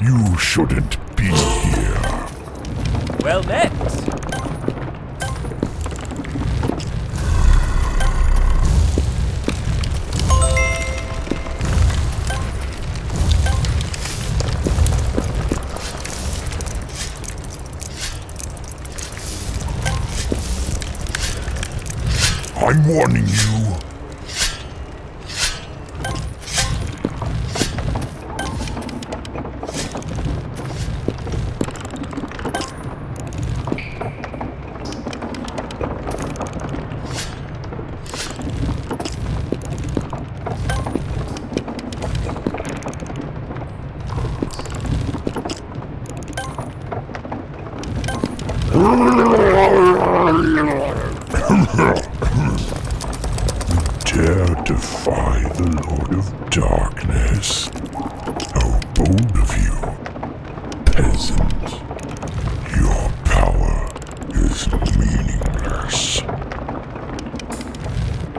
You shouldn't be here. Well met. I'm warning you. Dare defy the Lord of Darkness. How bold of you, peasant. Your power is meaningless.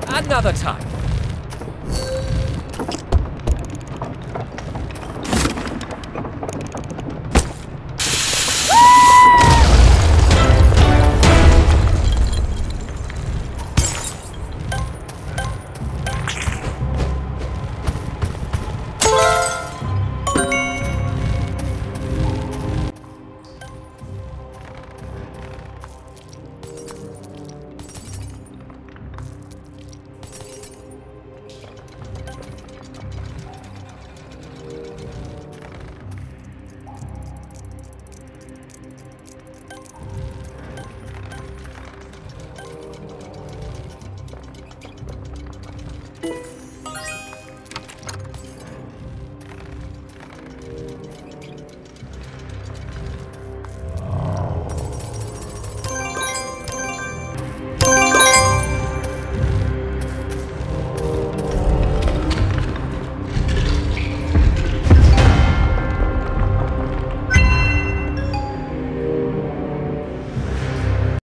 Another time.